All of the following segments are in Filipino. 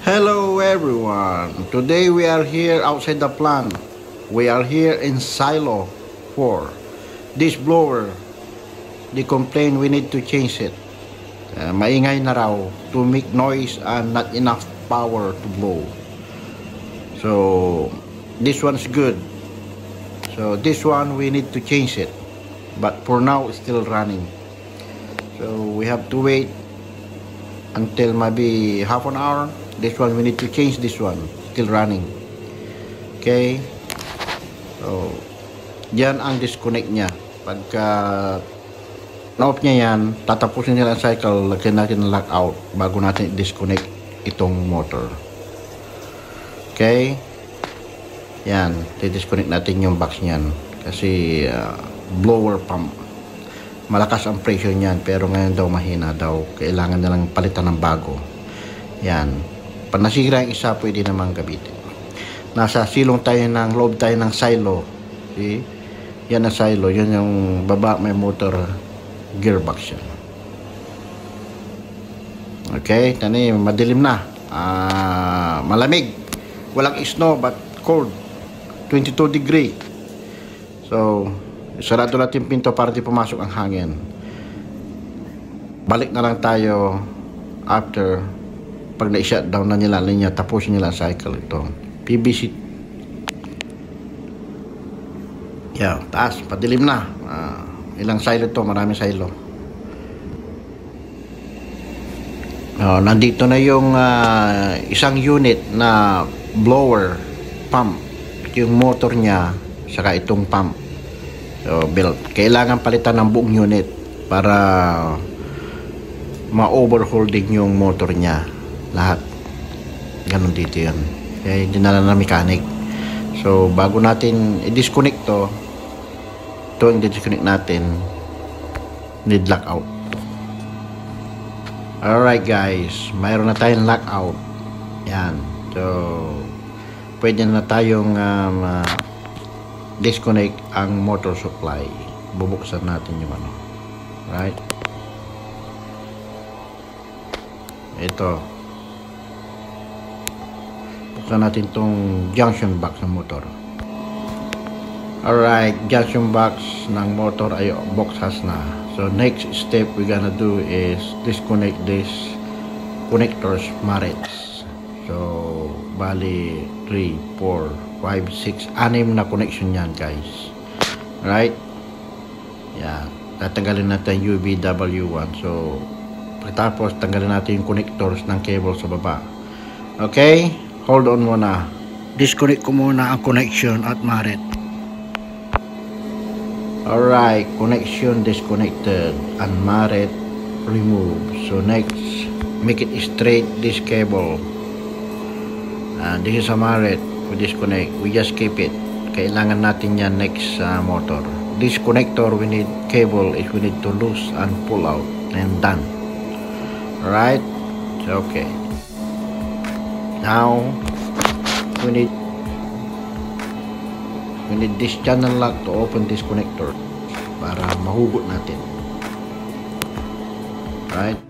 Hello everyone. Today we are here outside the plant. We are here in silo 4. This blower, they complain we need to change it. Uh, maingay na raw to make noise and not enough power to blow. So this one's good. So this one we need to change it. But for now it's still running. So we have to wait until maybe half an hour. This one we need to change this one still running. Okay? So yan ang disconnect niya pagka na-off niya yan tatapusin niya ang cycle lagyan natin ng lockout bago natin disconnect itong motor. Okay? Yan disconnect natin yung box niyan kasi uh, blower pump malakas ang pressure niyan pero ngayon daw mahina daw. Kailangan na lang palitan ng bago. Yan. Pag nasira yung isa pwede namang gamitin. Nasa silong tayo ng loob tayo ng silo. See? yan ang silo. Yan yung baba may motor gearbox yan. Okay tani madilim na. Uh, malamig. Walang snow but cold. 22 degree. So sarado natin pinto para di pumasok ang hangin. Balik na lang tayo after pag na-shutdown na nila linya tapusin nila cycle ito. PVC yeah taas padilim na. Uh, ilang silo to maraming silo. Uh, nandito na yung uh, isang unit na blower pump. Yung motor niya saka itong pump So, built. Kailangan palitan ng buong unit para ma-overhaul din yung motor niya. Lahat. Ganon dito yun. Kaya dinala na mechanic. So, bago natin i-disconnect to, ito ang disconnect natin, need lockout. Alright guys, mayroon na tayong lockout. Yan. So, pwede na tayong um, uh, disconnect ang motor supply. Bubuksan natin yung ano. Right? Ito. Buksan natin tong junction box ng motor. Alright junction box ng motor ay box has na. So next step we gonna do is disconnect this connectors marets. So bali 3 4 5, 6, 6 na connection yan guys. Right yeah. Tatanggalin natin UBW1 so tapos tanggalin natin yung connectors ng cable sa baba. Okay? Hold on muna. Disconnect ko muna ang connection at maret alright. Connection disconnected and maret remove so next make it straight this cable. And this is a maret we disconnect. We just keep it. Kailangan natin yan next uh, motor. This connector we need cable if we need to loose and pull out and done. Right? Okay. Now we need we need this channel lock to open this connector para mahugot natin. Right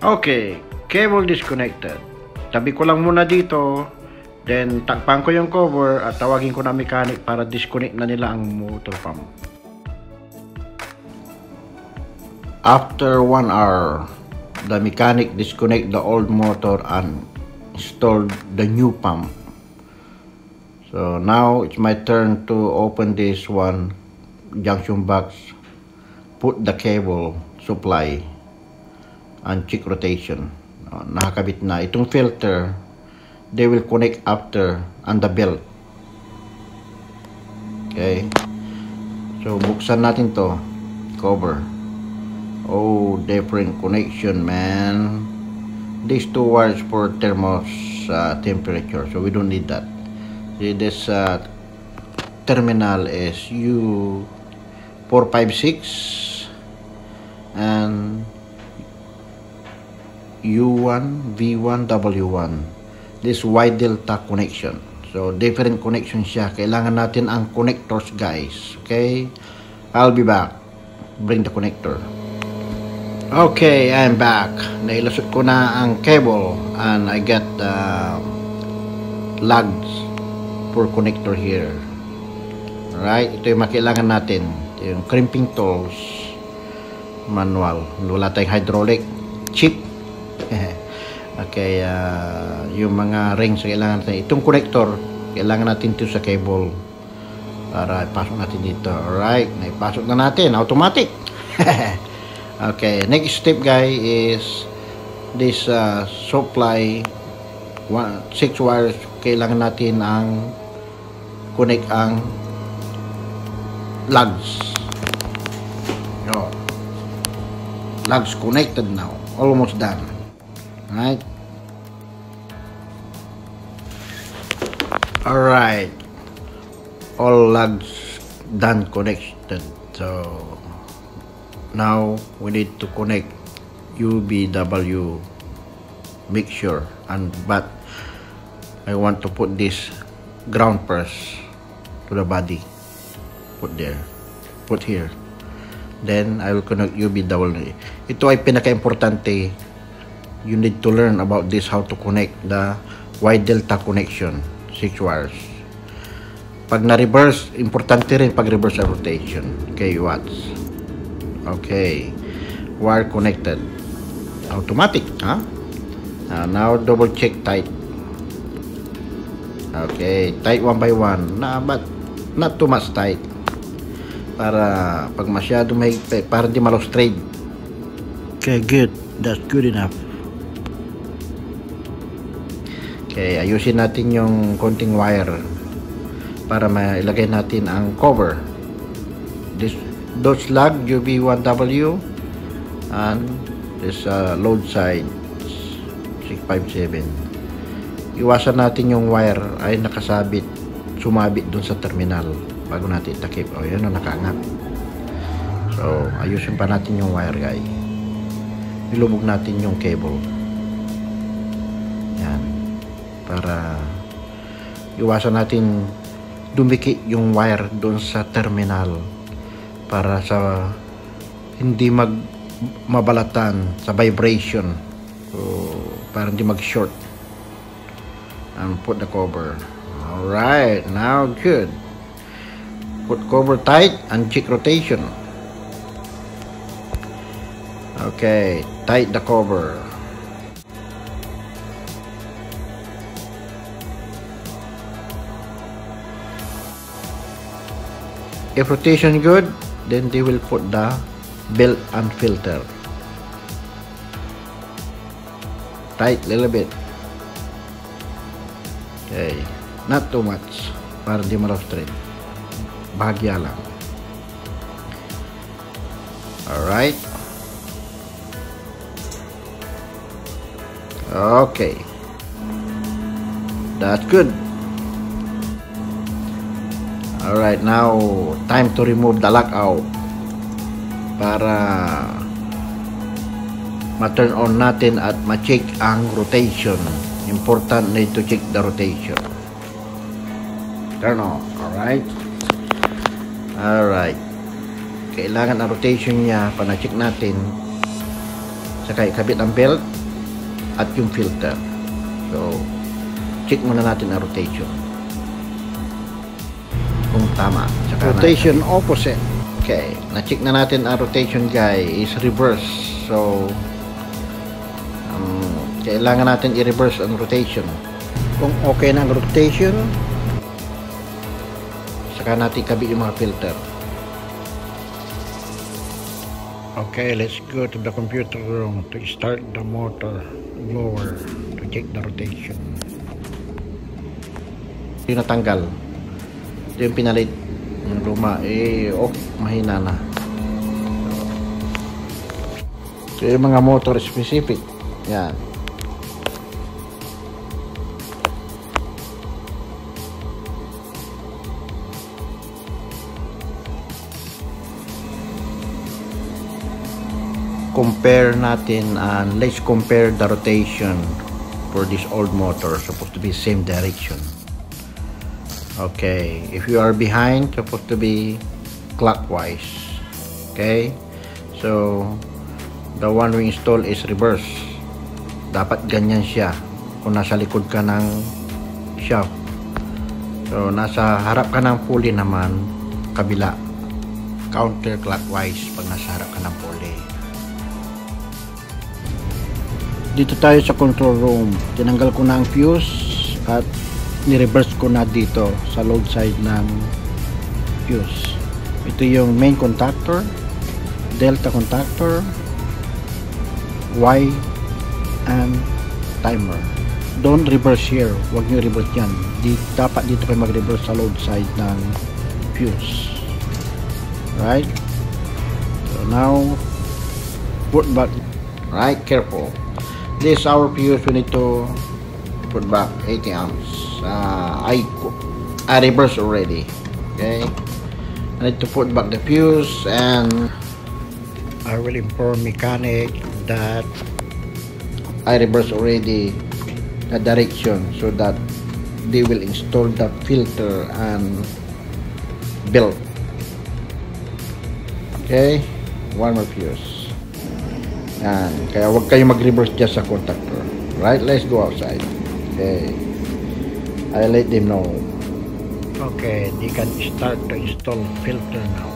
Okay, cable disconnected. Tabi ko lang muna dito. Then, takpan ko yung cover at tawagin ko na mechanic para disconnect na nila ang motor pump. After 1 hour, the mechanic disconnect the old motor and installed the new pump. So now it's my turn to open this one junction box, put the cable supply and check rotation. Uh, nakakabit na. Itong filter, they will connect after on the belt. Okay. So, buksan natin to. Cover. Oh, different connection, man. These two wires for thermos uh, temperature. So, we don't need that. See, this uh, terminal is U456 and U1, V1, W1. This wide delta connection. So, different connection siya. Kailangan natin ang connectors, guys. Okay? I'll be back. Bring the connector. Okay, I'm back. Nailasot ko na ang cable and I get uh, lugs for connector here. Alright, ito yung makailangan natin. Yung crimping tools manual. Wala tayong hydraulic. Cheap okay, uh, yung mga rings kailangan natin. Itong connector, kailangan natin ito sa cable para ipasok natin dito. Alright, naipasok na natin. Automatic. okay, next step guys is this uh, supply one, six wires kailangan natin ang connect ang lugs. Yo. Lugs connected now. Almost done. Right? Alright. All logs done connected. So now we need to connect UBW mixture and but I want to put this ground press to the body put there put here then I will connect UBW ito ay pinaka-importante you need to learn about this how to connect the wide delta connection 6 wires pag na-reverse importante rin pag reverse rotation. Okay watts. Okay wire connected. Automatic ha? Huh? uh, now double check tight. Okay tight one by one. Na but not too much tight. Para pag masyado may para di malo straight okay good. That's good enough Okay, ayusin natin yung konting wire para mailagay natin ang cover. This those lag UV1W and this uh, load side 657. Iwasan natin yung wire ay nakasabit, sumabit dun sa terminal bago natin itakip. O, yun ang nakaangat. So, ayusin pa natin yung wire guys. Ilubog natin yung cable para iwasan natin dumikit yung wire doon sa terminal para sa hindi mag mabalatan sa vibration. So, para hindi mag short and put the cover alright now good. Put cover tight and check rotation. Okay tight the cover if rotation good then they will put the belt and filter. Tight little bit. Okay. Not too much. Para di straight bahagya lang. Alright. Okay. That's good Alright, now time to remove the lockout para ma-turn on natin at ma-check ang rotation. Important na to check the rotation. Turn on. Alright? Alright. Kailangan ang rotation niya pa na-check natin saka ikabit ang belt at yung filter. So, check muna natin ang rotation kung tama. Tsaka rotation na, opposite. Okay. Na-check na natin ang rotation guy is reverse. So, um, kailangan natin i-reverse ang rotation. Kung okay na ang rotation, saka natin kabi yung mga filter. Okay, let's go to the computer room to start the motor blower to check the rotation. Yung natanggal ito yung pinalit yung luma eh off mahina na. Ito yung mga motor specific. Yan. Compare natin and uh, let's compare the rotation for this old motor. Supposed to be same direction okay if you are behind supposed to be clockwise. Okay so the one we install is reverse. Dapat ganyan siya. Kung nasa likod ka ng shaft so nasa harap ka ng pulley naman kabila. Counterclockwise pag nasa harap ka ng pulley. Dito tayo sa control room. Tinanggal ko na ang fuse at ni-reverse ko na dito sa load side ng fuse. Ito yung main contactor delta contactor Y and timer. Don't reverse here. Huwag nyo reverse yan. Di, dapat dito kayo mag reverse sa load side ng fuse. Right? So now put back. Right careful. This our fuse. We need to put back 80 amps uh, I I reverse already. Okay. I need to put back the fuse and I will inform mechanic that I reverse already the direction so that they will install the filter and belt okay. One more fuse. Yan kaya huwag kayo mag-reverse dyan sa contactor. Right? Let's go outside. Okay I let them know. Okay they can start to install filter now.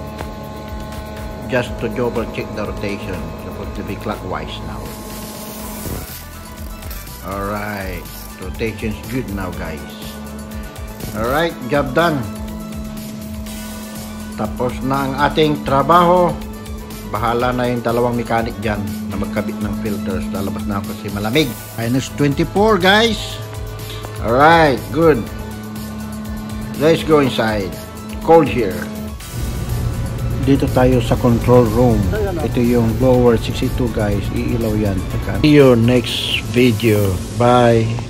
Just to double check the rotation supposed to be clockwise now. Alright rotation's good now guys. Alright job done. Tapos na ang ating trabaho. Bahala na yung dalawang mechanic dyan na magkabit ng filters. Lalabas na ako kasi malamig. Minus 24 guys alright good. Let's go inside. Cold here. Dito tayo sa control room. Ito yung blower 62 guys. Iilaw yan. See you next video. Bye